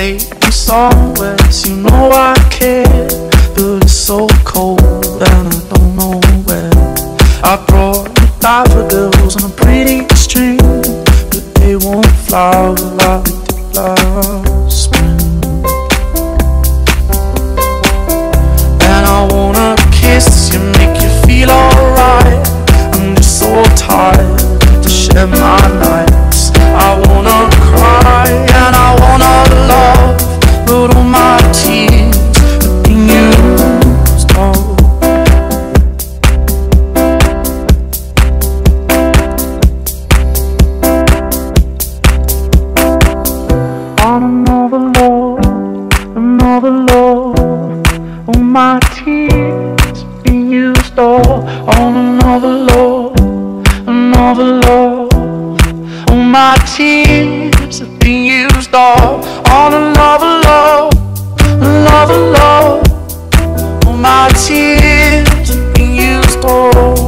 take me somewhere. You know I care, but it's so cold and I don't know where. I brought daffodils on a pretty string, but they won't flower On another love, another love. All oh, my tears been used all on another love, another love. All oh, my tears been used all on another love, another love. All oh, my tears been used all.